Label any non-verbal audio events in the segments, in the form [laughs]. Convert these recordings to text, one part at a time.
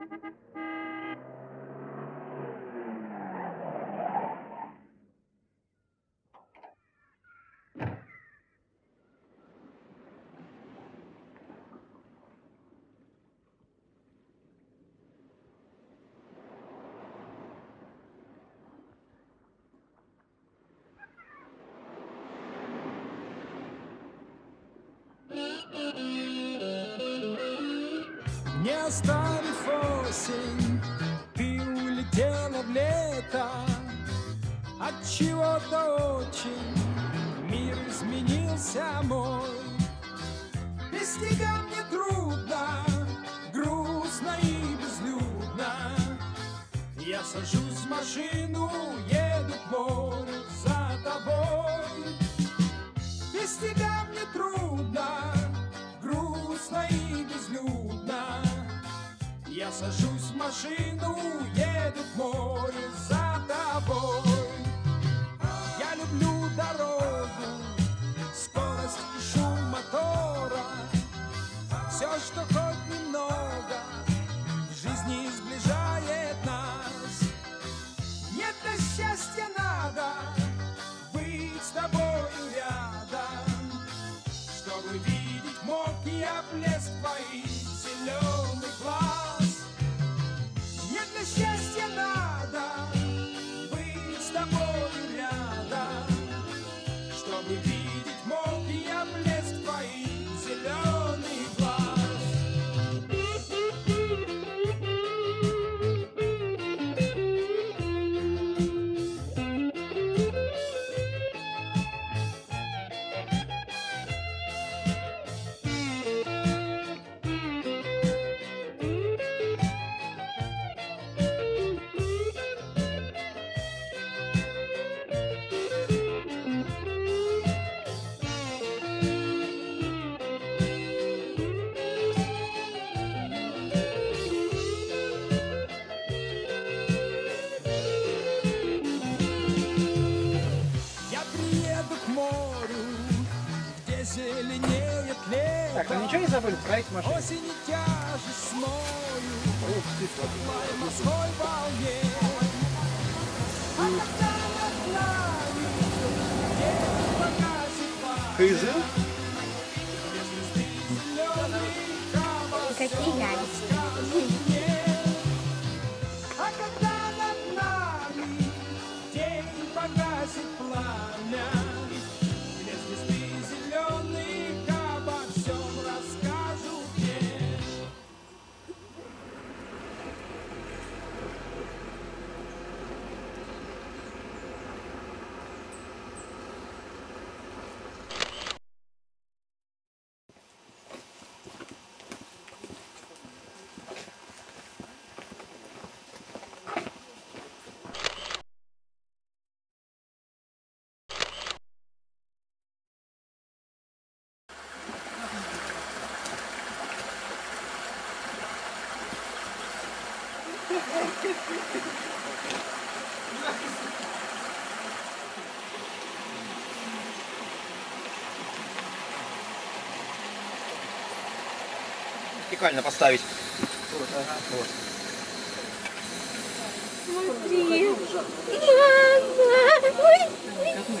Не чего-то очень мир изменился мой. Без тебя мне трудно, грустно и безлюдно. Я сажусь в машину, еду к морю за тобой. Без тебя мне трудно, грустно и безлюдно. Я сажусь в машину, еду к морю за тобой disfrutarlo забыли, проект машины. Осень и тяжесть смою, плавая морской волне. А когда над нами день погасит пламя, Кызыл? Какие нравятся? А когда над нами день погасит пламя, Вертикально поставить. Смотри. Мама. Ой. завтра я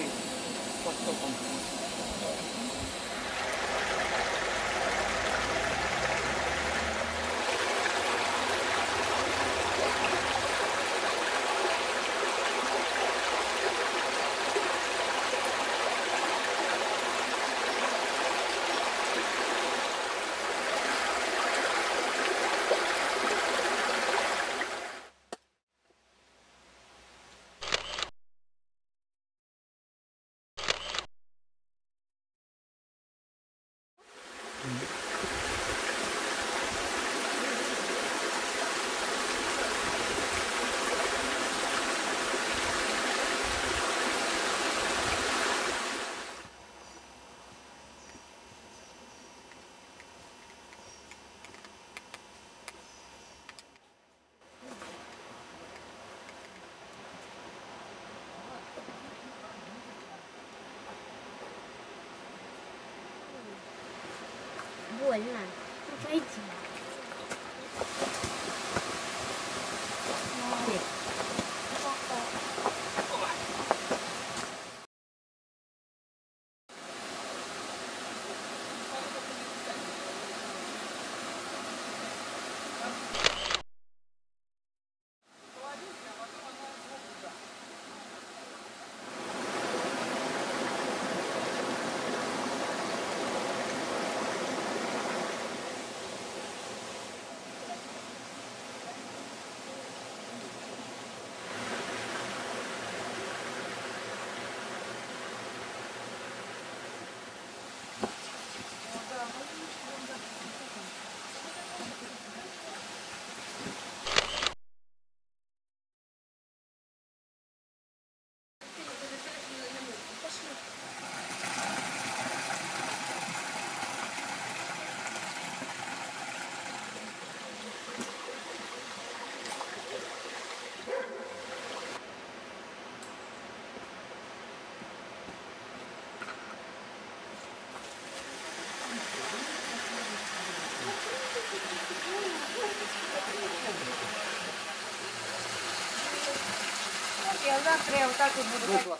вот так вот буду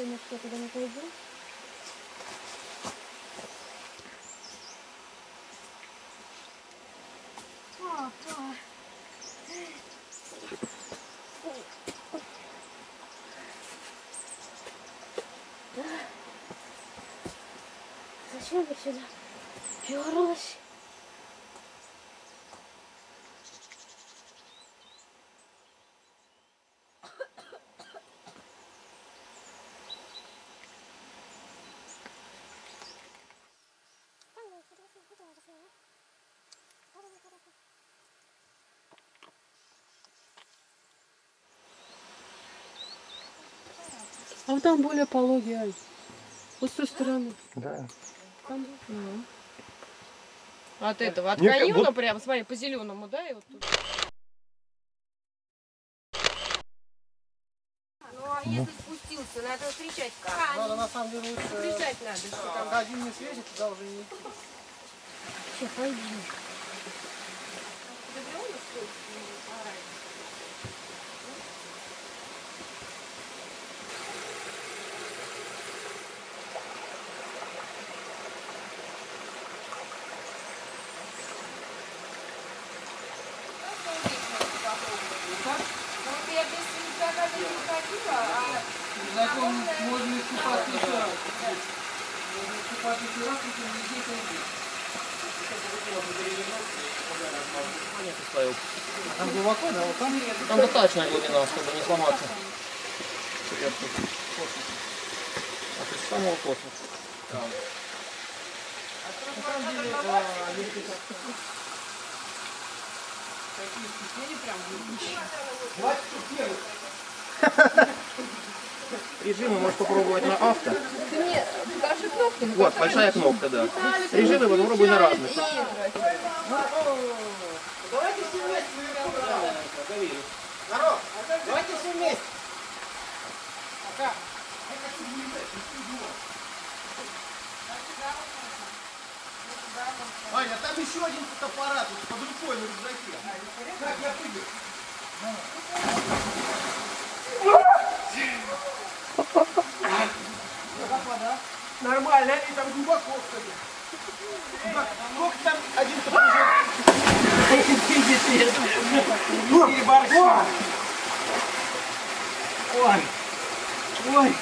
Сегодня что, куда не пойду? Папа. Зачем я сюда перлась? Вот там более пологий, Ань. Вот с той стороны. Да. Там. От этого, от Не, каньона вот- прям, смотри, по зеленому, да, и вот тут. Ну а если спустился, надо кричать как? Надо на самом деле лучше, Кричать надо, что там. когда один не светит, туда уже не идти. Все, пойди. Закон можно искупаться еще раз. Можно искупаться еще раз, если не здесь, а здесь. Там глубоко, да? Вот там? Там достаточно глубина, чтобы не сломаться. Сверху. А то с самого космоса. [laughs] Режимы можешь попробовать на авто. Ты мне покажи кнопку. Вот, большая кнопка, да. Режимы попробуй на разных. Давайте все вместе. Аня, там еще один фотоаппарат под рукой на рюкзаке. Как я прыгаю? Нормально, они там глубоко, кстати. Сколько там один прыжок? Ой, ой,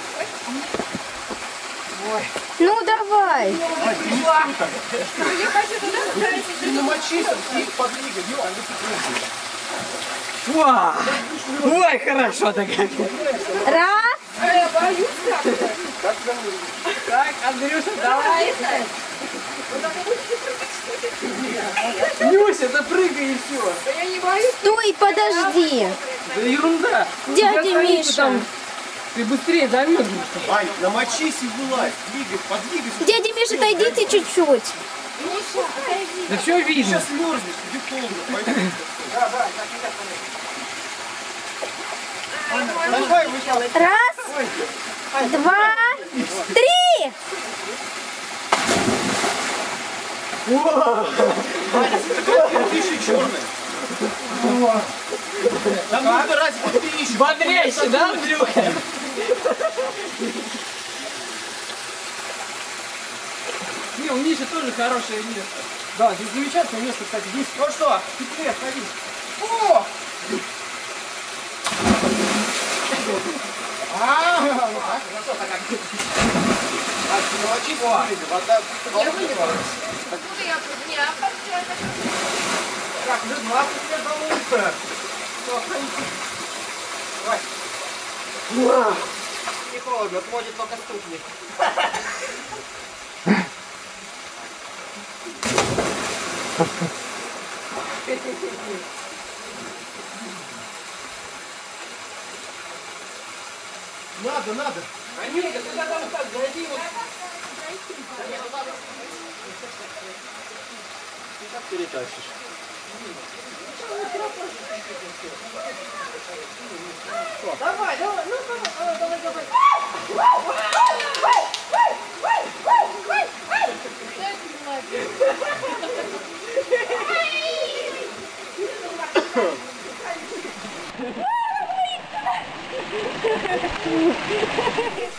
Ну давай. ты намочись и подвигай. Ой, хорошо так. Раз. Так, Андрюша, давай. Нюся, да прыгай и все. Стой, подожди. Да ерунда. Дядя Миша. Ты быстрее замерзнешь. Ань, намочись и вылазь. Двигай, подвигайся. Дядя Миша, отойдите чуть-чуть. Да все видно. Сейчас мерзнешь, полно. Пойдем. [laughs] Да, да, Давай, вытягивай. Раз, два, три. Там нужно раз подписчик. Бодрейся, да, Андрюха? Не, у Миши тоже хорошее место. Да, здесь замечательное место, кстати. Здесь, ну что, теплее, сходи. О! А, ну так, хорошо, так. А, ну, а чисто выглядит, вода. Так, уже 20 лет охраните. Давай. Не холодно, отводит только ступни. Надо, надо. Анюта, ты когда вот так зайди, вот. Ты как перетащишь? Давай, давай, ну давай, давай, давай, давай. Это [laughs] Thank [laughs] you.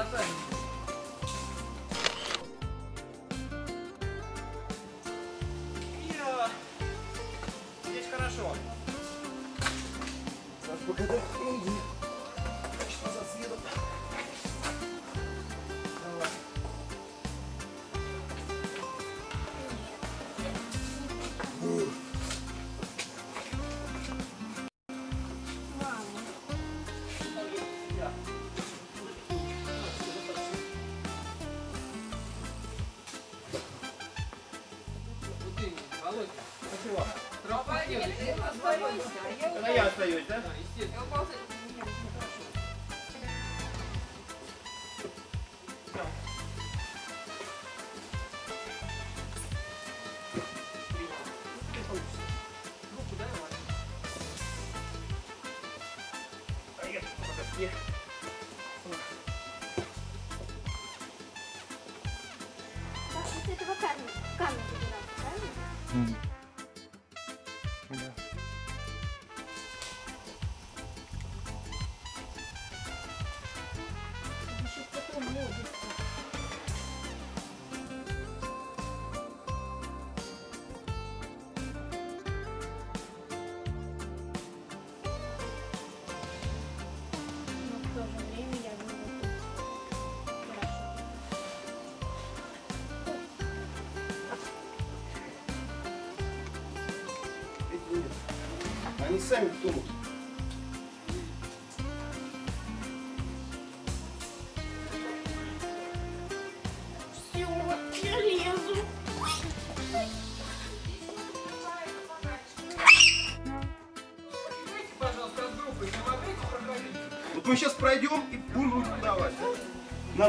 三分。Это я остаюсь, да? Да,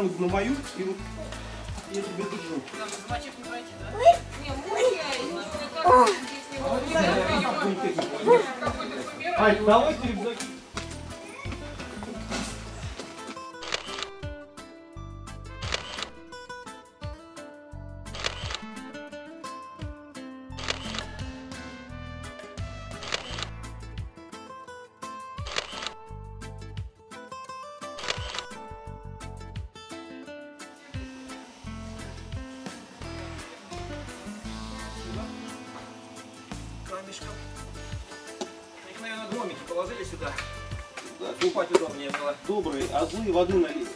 На ногу на мою и вот я тебя держу. Нам замочив не Камешком. Их, наверное, громики положили сюда. Да, упасть удобнее было. Добрые, а злые воды налить.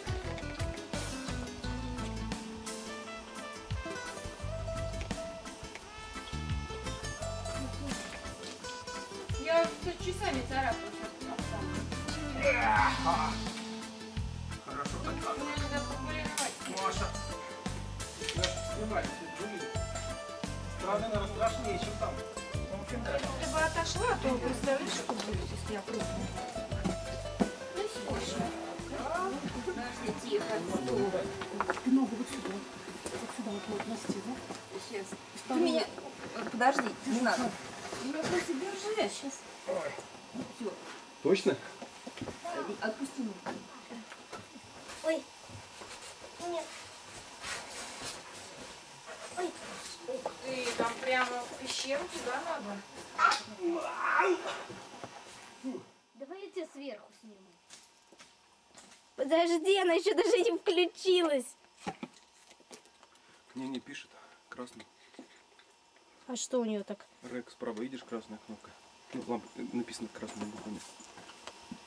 Что у нее так? Рек справа, видишь, красная кнопка. Ну, лампа, э, написано красными буквами.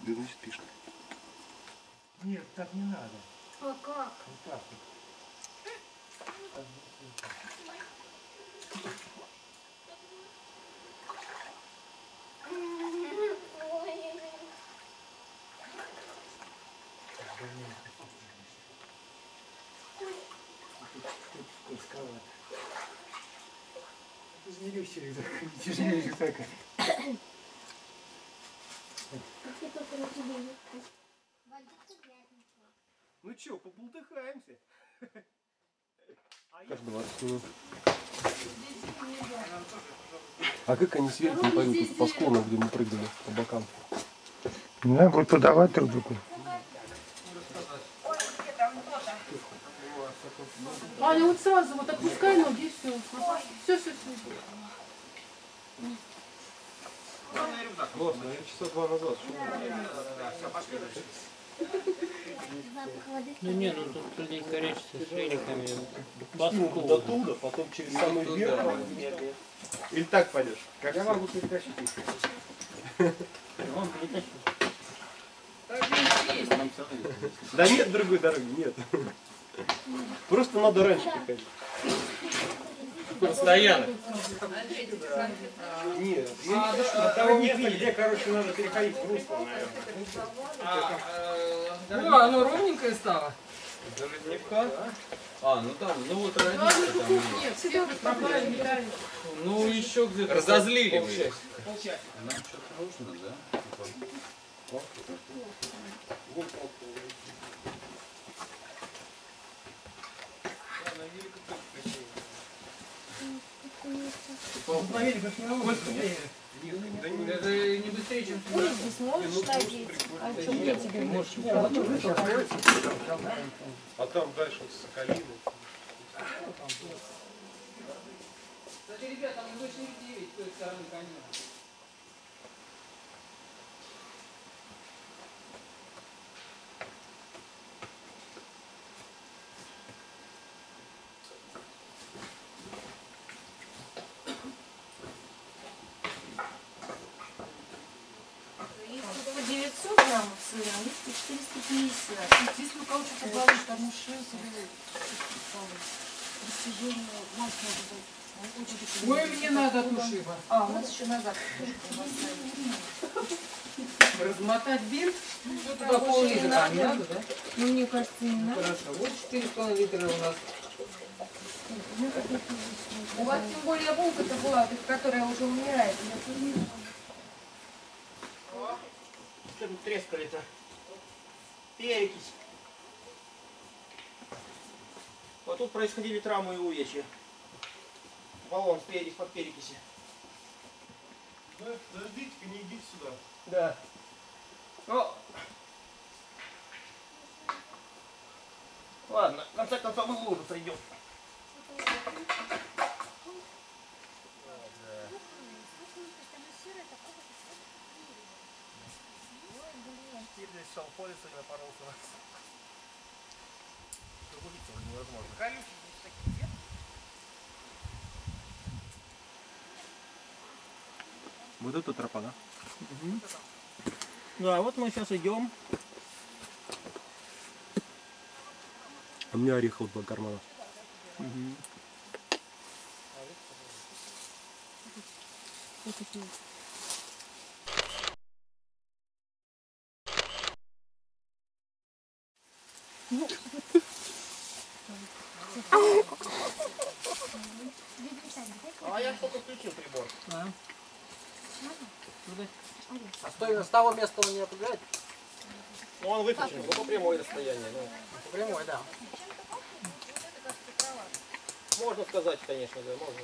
Да, значит, пишет. Нет, так не надо. А как? Вот так не легче рюкзак, тяжелее рюкзака. Ну чё, побултыхаемся. Каждый 20 минут. А как они сверху не пойдут по склону, где мы прыгали, по бокам? Не надо будет подавать друг другу. Аня, вот сразу вот отпускай ноги и все. Все, все, все. Вот, наверное, часа два назад. Ну не, ну тут людей корячится с Ну, скулу. до туда, потом через самый верх. Или так пойдешь? Как я могу перетащить их? Вон перетащи. Да нет другой дороги, нет. Просто надо раньше приходить. Постоянно. Нет, От того места, где, короче, надо переходить в русло, наверное. О, оно ровненькое стало. А, ну там, ну вот родители там. Нет, все. Ну еще где-то. Разозлили вы. Нам что-то нужно, да? Это не быстрее, чем Ой, здесь можешь ходить? А что, где тебе А там дальше вот Соколины. Кстати, ребята, мы вышли в 9 с той стороны камина. По 900 граммов сыра, а есть по 450. Если у кого что-то болит, там уши, достижение масла Ой, мне надо тушиба. А, у нас еще назад. Размотать бинт. Ну, туда пол-литра а не надо, да? Ну, мне кажется, не Ну, надо. Хорошо, вот 4,5 литра у нас. У вас тем более булка-то была, которая уже умирает. Трескали-то? Перекись. Вот тут происходили травмы и увечья. Баллон спереди под перекиси. Подождите-ка, не идите сюда. Да. Ну, ладно, в конце концов мы в лужу сойдем. Шел поле, сегодня напоролся на нас. Прогулиться уже невозможно. Колючий здесь такие нет. Вот это тропа, да? Да, вот мы сейчас идем. А у меня орехов два кармана. А я только включил прибор. А с, той- с того места он не определяет? Ну он выключен, ну по прямой расстояние. Ну, Прямой, да. можно сказать, конечно, да, можно.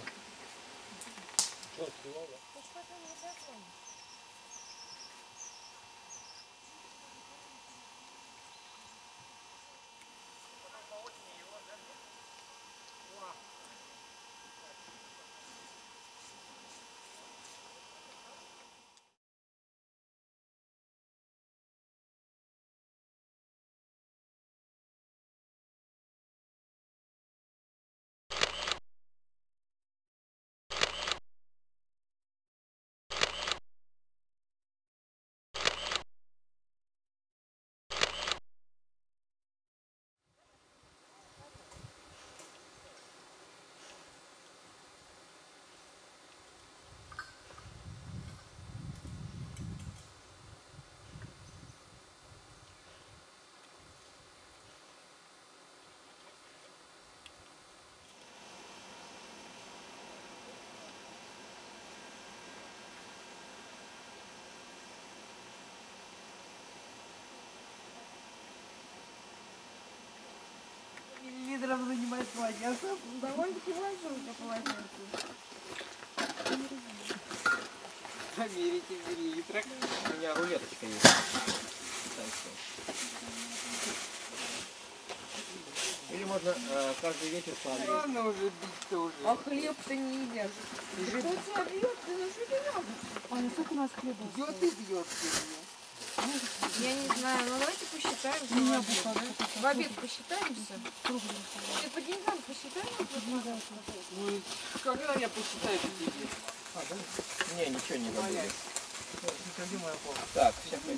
Литров занимает Ваня. а сам Довольно-таки большой по полотенцу. Померите в миллилитрах. У меня рулеточка есть. Так что. Или можно э, каждый вечер по Ладно уже бить-то уже. А хлеб-то не едят. Кто тебя бьет? Ты ну что ты надо? А ну сколько у нас хлеба? Бьет и бьет. Я не знаю, ну давайте посчитаемся. Меня в обед. В обед посчитаемся. Ты по деньгам посчитай. Ну и когда я посчитаю по тебе? Не, ничего не забыли. Так, сейчас мы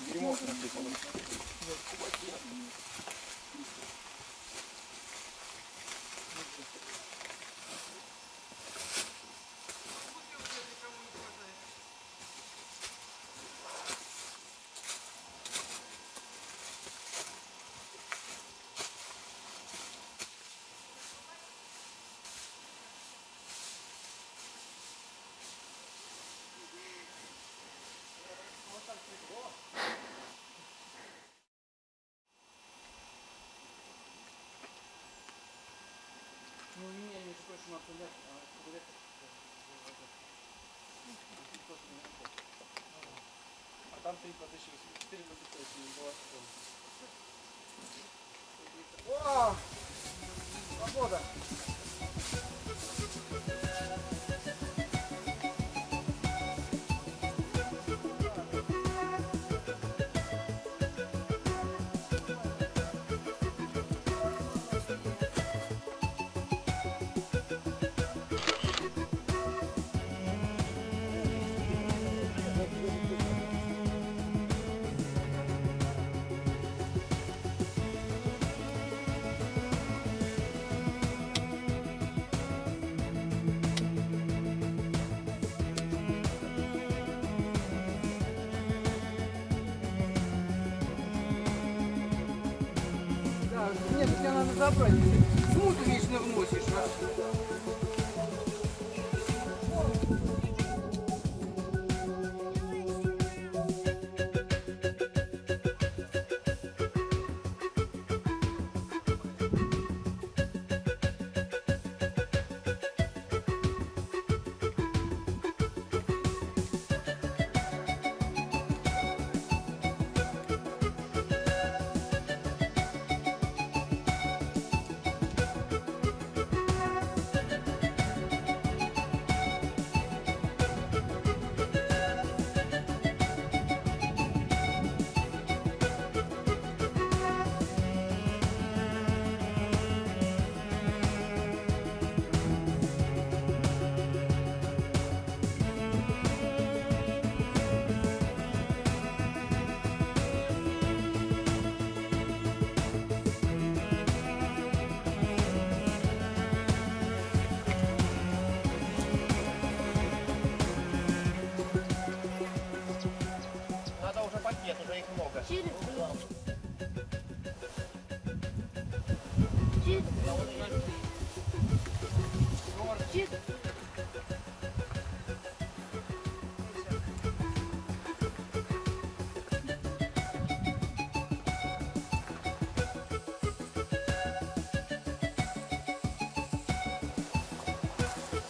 Три потысячи, четыре потысячи, не было. О! Свобода! Надо забрать. Через Через Через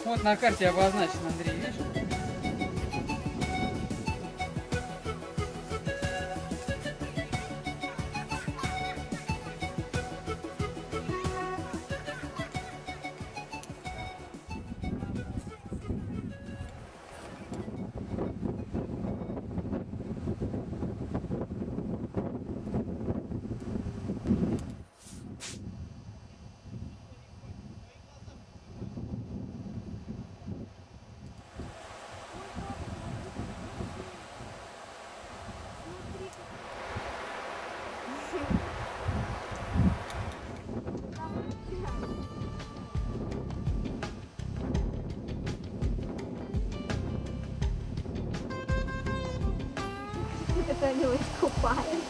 Вот на карте обозначен, Андрей, вот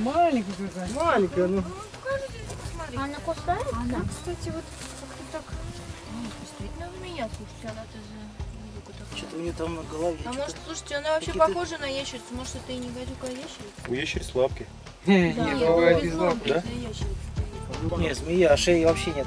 Маленькая какая. Маленькая, ну. Она кусается? Она, кстати, вот как-то так... Ну, действительно в меня, слушайте, она-то за... Что-то у нее там на голове. А может, слушайте, она вообще похожа на ящерицу? Может, это и не гадюка, а ящерица? У ящериц лапки. Не, бывает без без лап, лапы. да? это ящерица. Не, змея, а шеи вообще нет.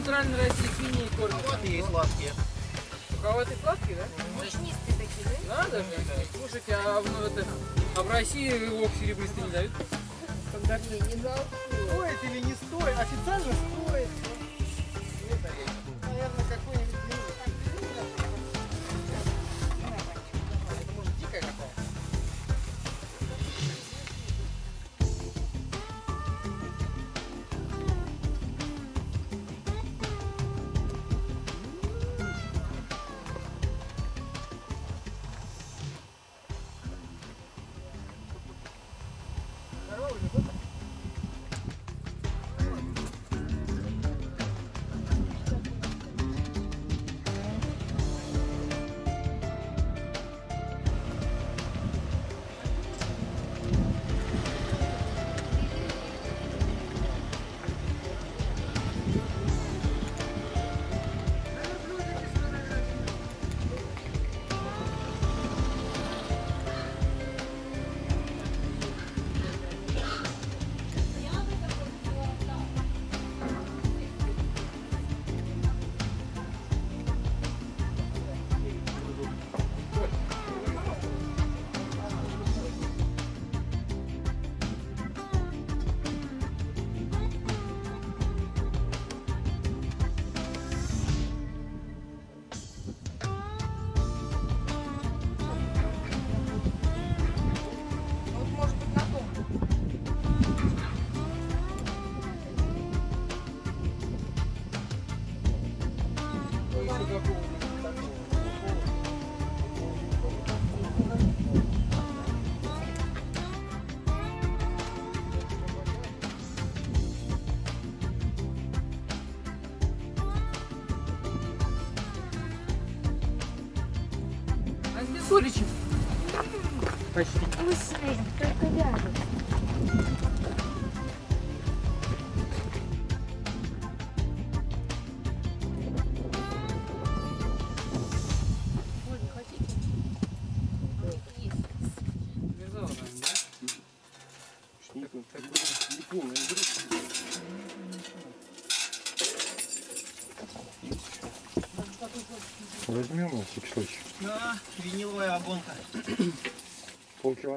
Центральной России свиней кормят. Вот и сладкие. Суховатые сладкие, да? Мучнистые такие, да? Надо же. Слушайте, а, ну, это, а в России лоб серебристый не дают? Стоит или не стоит? Официально стоит. Столичек. Почти. Быстрее, только рядом.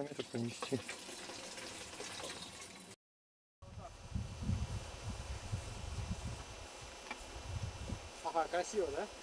Полкилометра понести. Ага, красиво, да?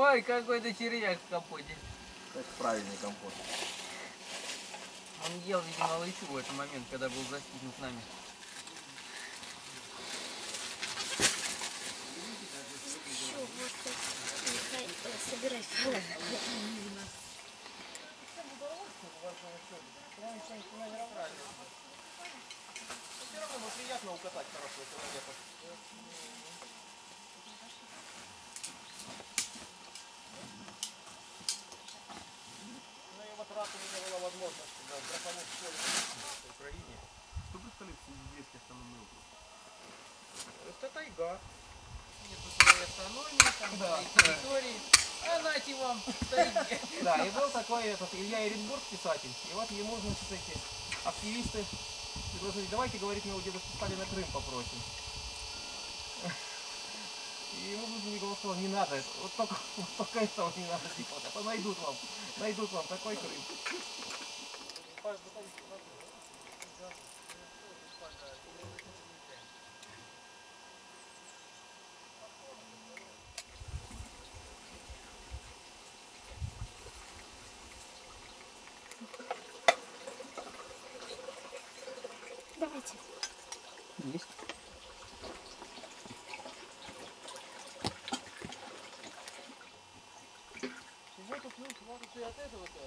Ой, какой-то червяк в компоте. Это правильный компот. Он ел, видимо, лычу в этот момент, когда был застигнут нами. Собирай флаг. Все равно приятно укатать хорошего человека. Ну и вот раз у меня была возможность да, драпануть в поле в Украине. Что представляет себе здесь автономный округ? Это тайга. Нету автономии, там своей территории. А нате вам, старики. [laughs] Да, и был такой этот Илья Эренбург, писатель. И вот ему, значит, эти активисты предложили, давайте, говорит, мы у деда Сталина Крым попросим. [laughs] И ему Лузенников сказал, не надо, вот только, вот только этого не надо а то найдут вам, найдут вам такой Крым. Давайте. Есть. Чего тут плюс может и от этого-то?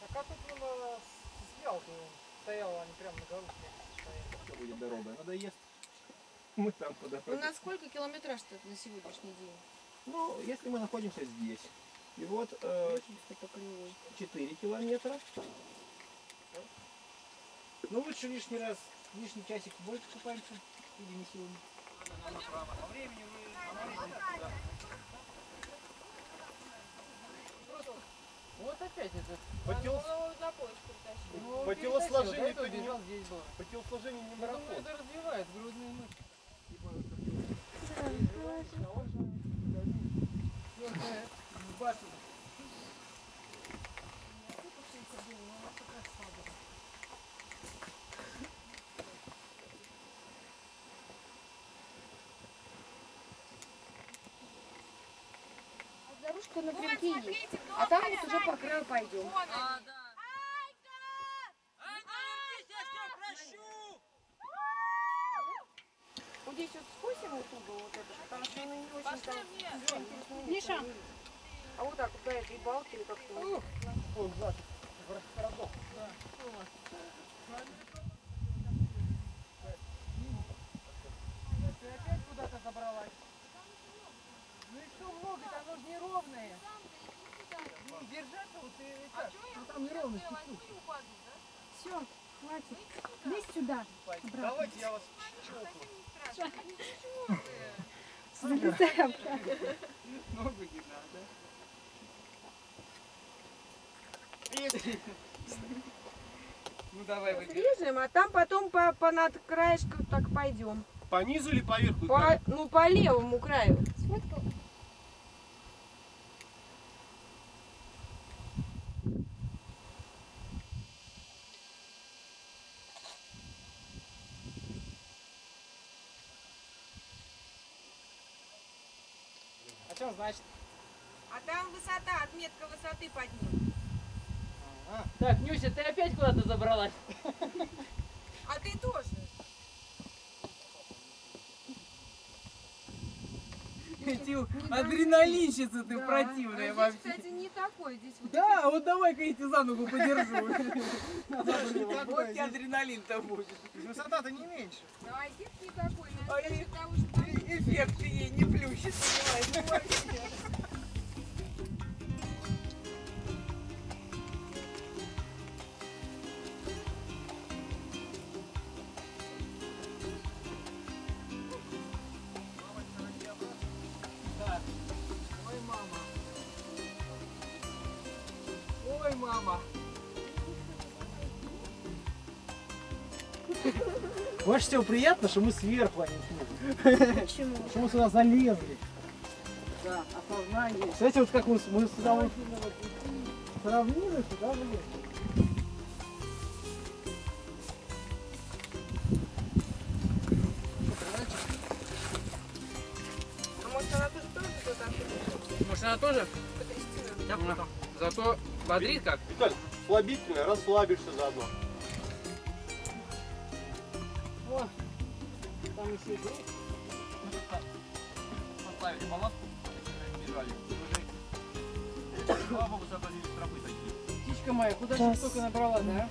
Так а тут он э, с- съел, то стоял, они прям на гору стояли. Что будет дорога? Надоест. Мы там по У дороге. нас сколько километраж-то на сегодняшний день? Ну, если мы находимся здесь, и вот э, По кривой. 4 километра, Ну лучше лишний раз, лишний часик больше купаемся. Или не сегодня. Вот опять это. По, тел- Ну, по телосложению это не- здесь было. по телосложению не Я думаю, марафон. это развивает грудные мышцы. Башня. Дорожка напрямки есть. А там вот уже по краю пойдем. Вот здесь вот скосим оттуда вот это, потому что оно не очень там... Миша! А вот так вот до этой балки или как-то... Ты опять куда-то забралась? Ну и что много, там оно же неровное. Ну, держаться вот и так. Ну там неровность чуть-чуть. Все, хватит. Лезь сюда. Давайте я вас чокну. Залезай обратно. Ногу не надо. Ну давай выбери. Срежем, а там потом по, по над краешком так пойдем. По низу или по верху? По, ну, по левому краю. Значит? А там высота, отметка высоты под ним. Так, Нюся, ты опять куда-то забралась? А ты тоже. Эти адреналинщица ты противная а здесь, вообще. кстати, не такой. Здесь вот Да, вот давай-ка я тебя за ногу подержу. [laughs] Вот тебе адреналин-то будет. Высота-то не меньше. А эффект никакой. А Наверное, того, что Эффект ей не плющит, понимаешь? Больше всего приятно, что мы сверху, а не снизу. Почему? Что мы сюда залезли. Да, осознание. Представляете, вот как мы, мы сюда вот с равнины сюда влезли. А может она тоже тоже? Может она Зато бодрит как? Виталь, слабительное, расслабишься заодно. Поставили палатку, бежали. Слава богу, зато не тропы такие. Птичка моя, куда ты столько набрала, да?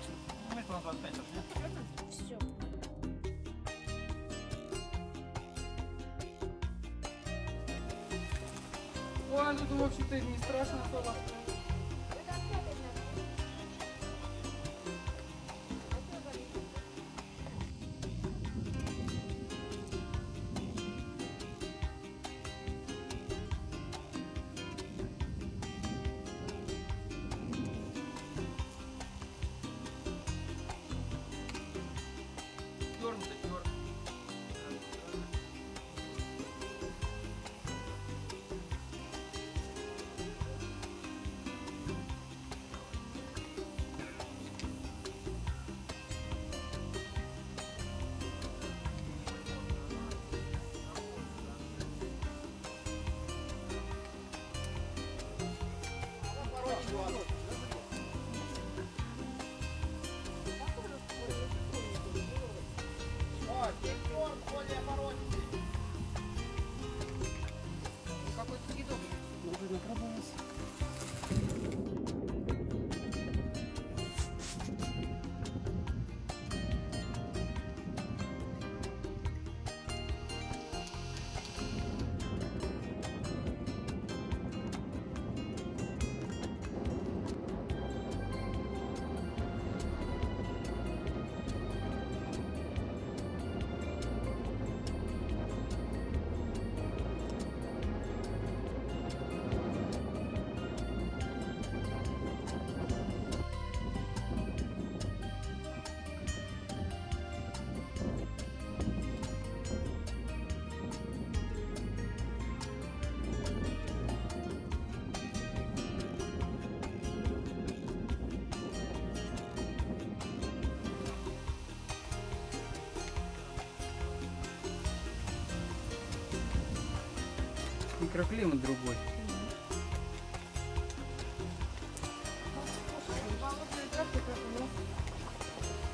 Микроклимат другой.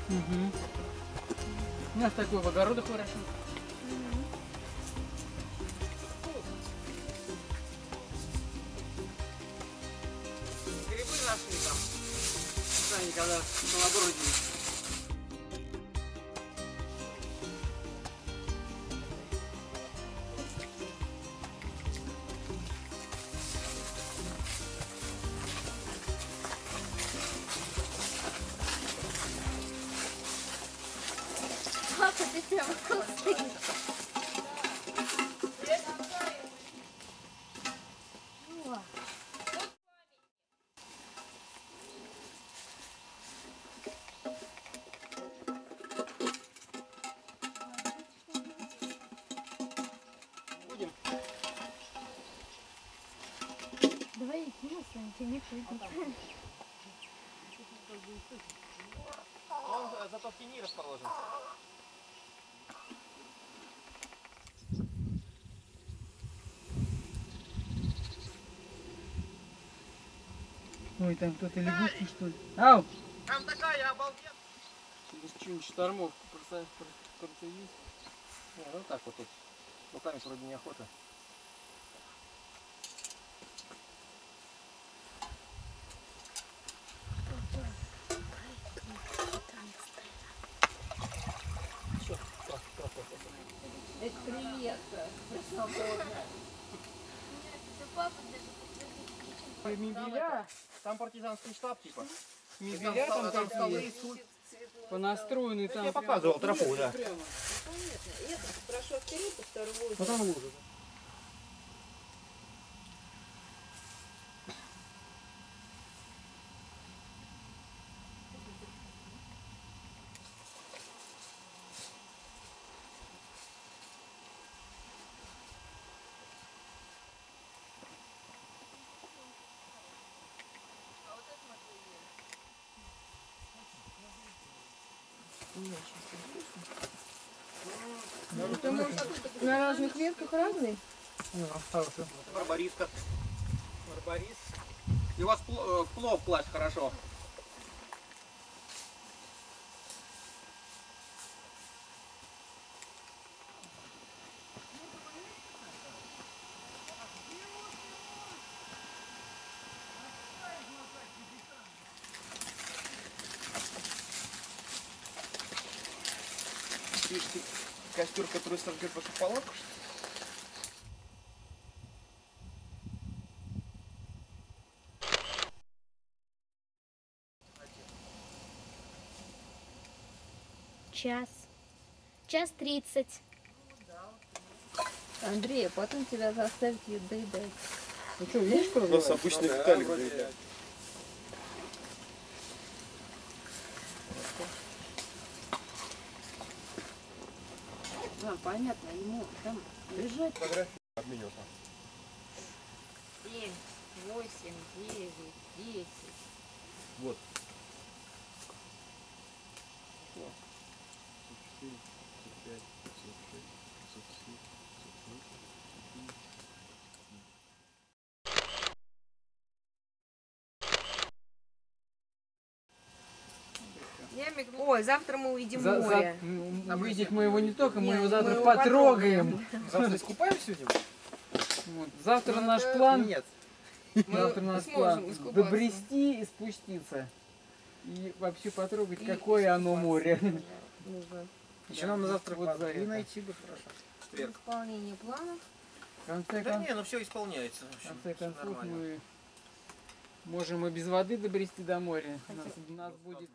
Угу. У нас такой в огородах хорошо. Папа, ты прям толстый. Давай Ой, там кто-то лягушки, что ли? Ау! Там такая обалденная. Без чего-нибудь штормов просто процелись. Не, ну так вот тут. Руками вроде неохота. Это креветка. Мебеля, там партизанский штаб типа. Мебеля там там столы, такие, стулья. понастроенные там. Я показывал тропу, да. прямо. Прошел вперед по второму. Вот там лужа. Ты можешь на разных ветках разные? Барбариска. Барбарис. И у вас э, плов класть хорошо. Пишите костер, который сожгет вашу палатку, что ли? Час. Час тридцать. Андрей, а потом тебя заставят ее доедать. Ну что, видишь, что У нас обычный Виталик заедает. Понятно, ему там лежать. Обменялся. Семь, восемь, девять, десять. Вот. Я мигну- Ой, завтра мы увидим За- за- море. м, Увидеть мы его не только, мы Не, его мы завтра его потрогаем. Завтра искупаемся сегодня? Вот. Завтра Ну, наш это план, Нет. Мы завтра наш сможем план искупаться. добрести и спуститься. И вообще потрогать, какое оно море. Нужно Еще нам на завтра Вот за это. найти бы хорошо. Исполнение планов. В конце, Да кон- не, ну все исполняется. в в конце концов мы можем и без воды добрести до моря. Нас, нас будет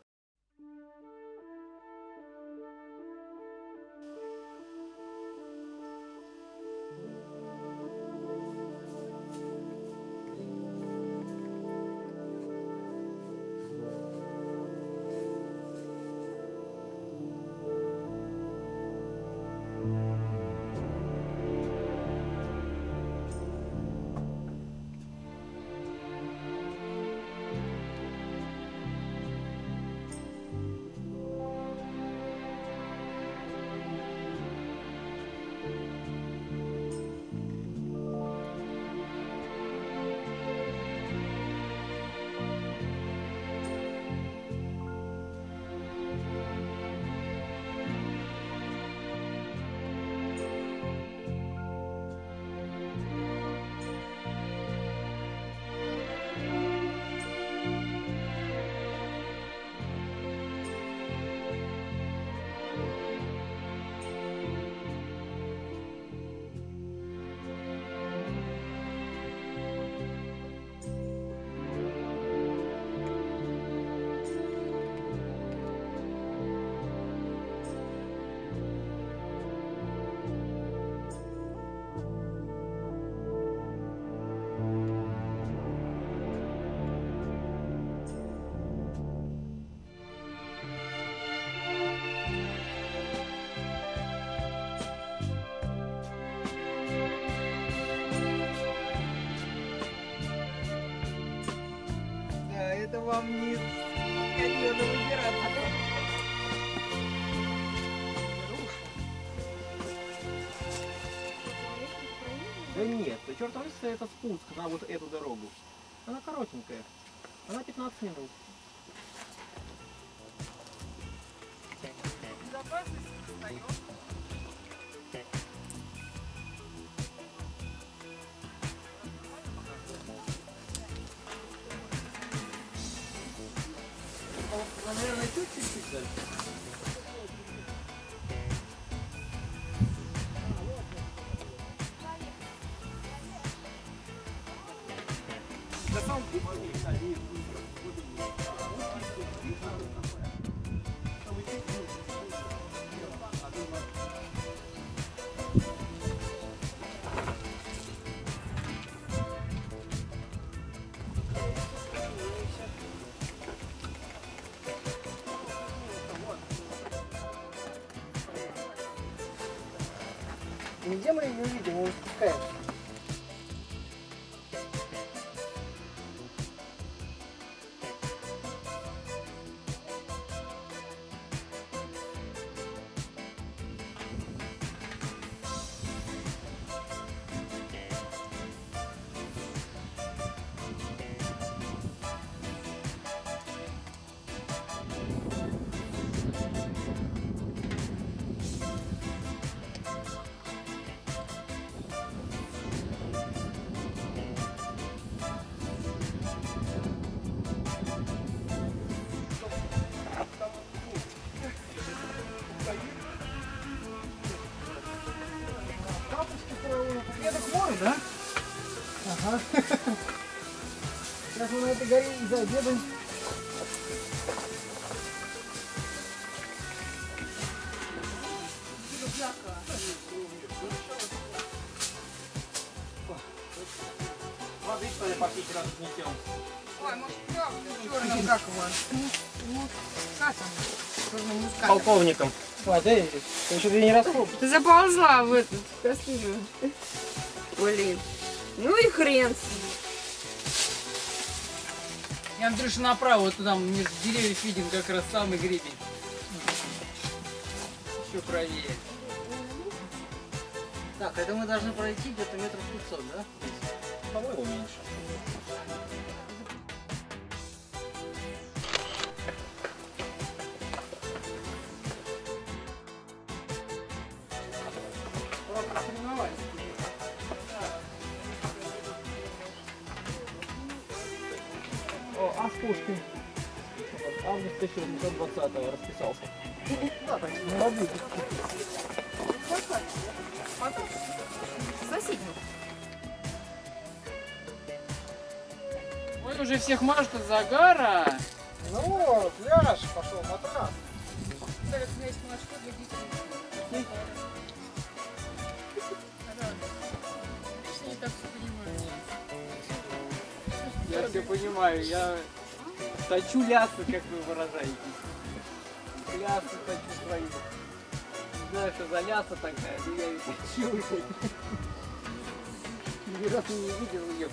вам не каньона выбираться. Да нет, чертов лес это спуск на вот эту дорогу. Она коротенькая. Она 15 минут. Чуть-чуть увидим, заобедаем. Воды, что ли? Ой, может, черным как его? Искать. Полковником. Ой, да, еще не расхлоп. Ты заползла в этот костюм. Блин. Ну и хрен с ним. И Андрюша направо, вот туда между деревьев виден как раз самый гребень. Еще правее. Так, это мы должны пройти где-то метров 500, да? По-моему, меньше. О, а Пушкин. Август 1920 расписался. Да, так молодые. Соседний. Ой, уже всех мажут от загара. Ну, пляж пошел матрас. Меня есть молочко для детей. Я не так все понимаю. Я все понимаю, я точу лясы, как вы выражаетесь. Лясы точу свои. Не знаю, что за ляса такая, но я ее точу. Ни разу не видел ее.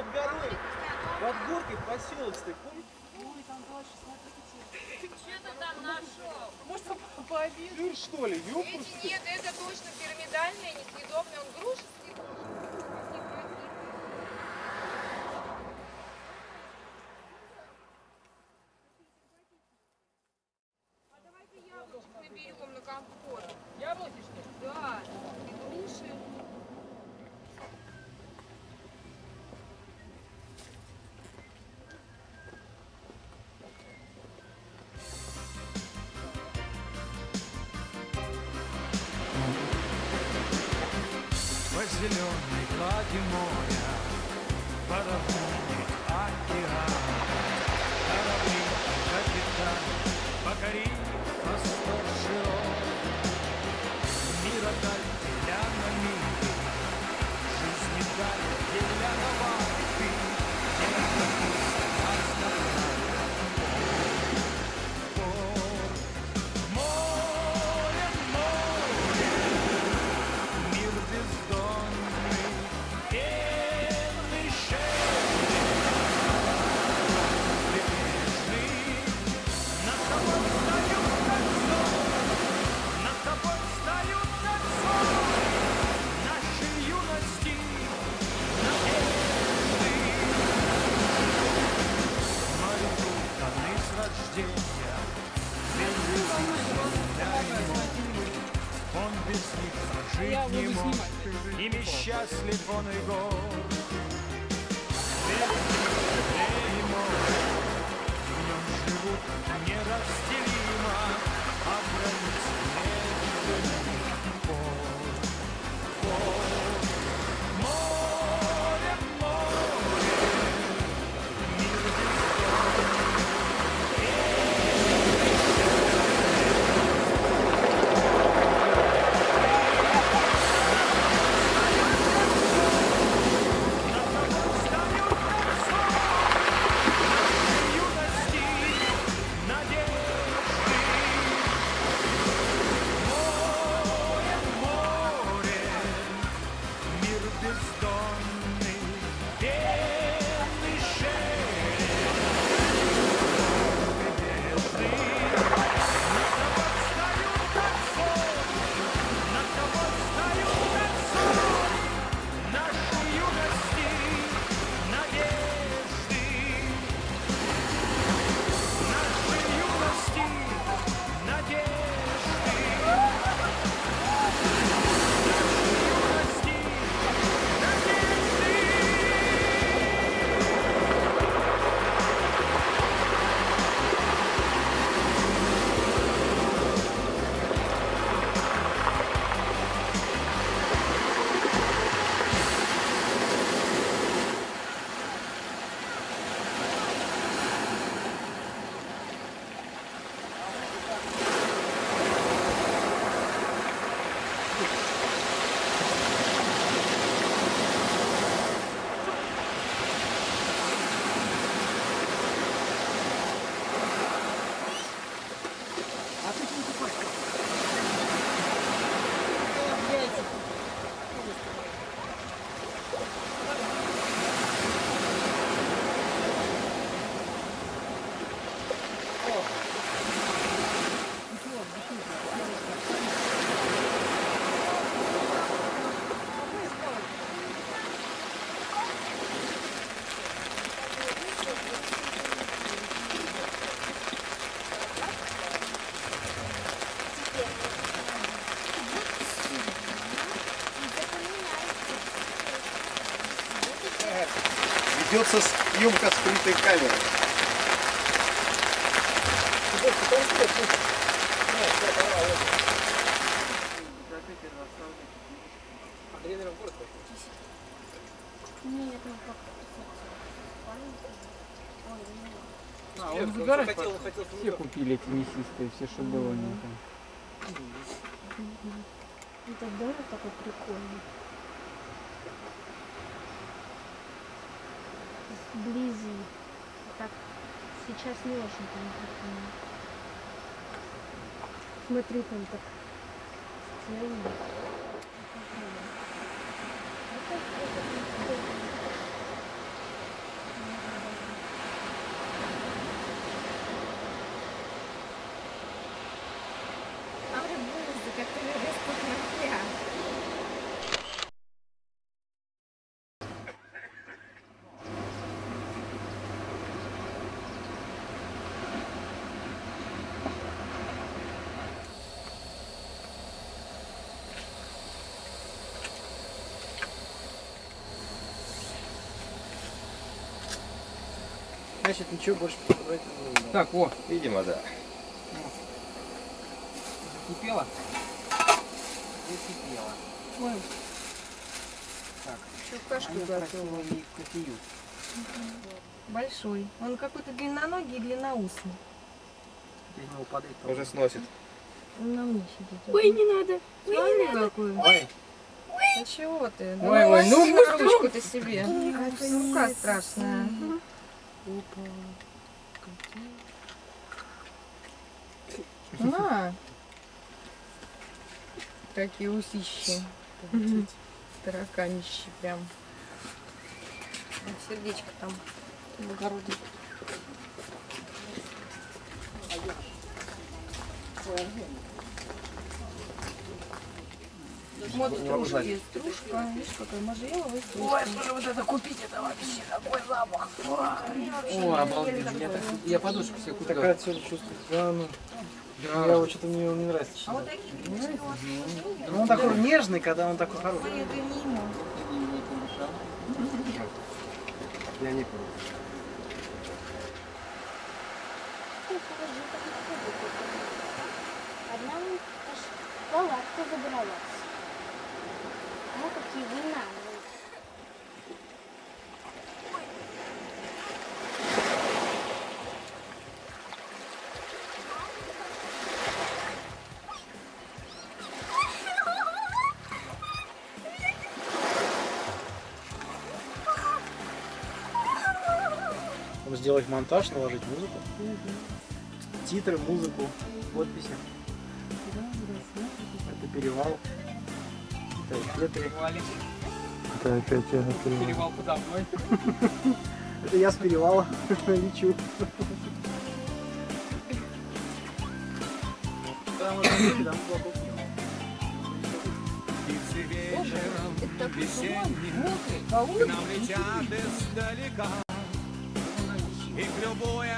Под горой, под горкой поселок стоит, помните? Сыр, что ли? Ёпрст? Эти нет, это точно пирамидальные, несъедобные. Он груши зеленой глади моря Поравнять прожить не может, ими счастлив он и. Без людей и море, в нем живут неразделимо, а Ведется съемка скрытой как А, он выгорать хотел, хотел Все купили эти мясистые, все, что было у них там. Это даже такой прикольный. Вблизи. Так, сейчас не очень там прикольно. Смотри, там так стены. Значит, ничего больше покрывать не нужно. Так, о, Видимо, да. закипело. Закипело. Ой, еще кашку готовил. Большой. Он какой-то длинноногий и длинноусый. Уже сносит. Он на мне сидит. Ой, не надо. Ой, не надо. какой. Ой. А чего ты? Ой, ой, ну, на ручку ты себе. Рука страшная. На. Какие усищи. Тараканищи прям. Вот Сердечко там в огороде. Вот стружки, стружка, видишь, какая можжевеловая стружка. Ой, слушай, вот это купить, это вообще такой запах. О, обалдеть. Я, так- я подушку себе купил. Такая отсюда чувствуется. Да, ну. Я вот что-то мне он не нравится. А вот такие березки, Ну, он такой нежный, когда он такой хороший. это ему. Я не понял. Одна палатка забралась. Вина. Там сделать монтаж, наложить музыку. Титры, музыку, подписи. Это перевал. Это опять я на перевал. Перевал подо мной. [laughs] Это я с перевала [laughs] лечу. Там, вечером весенним к нам летят издалека. Их любое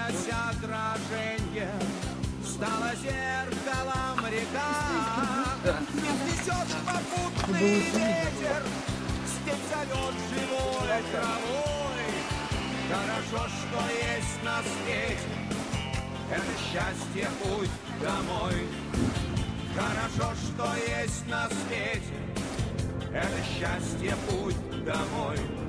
отражение стало зеркалом река. Несет попутный ветер, степь зовет живой травой. Хорошо, что есть на свете, это счастье путь домой. Хорошо, что есть на свете, это счастье путь домой.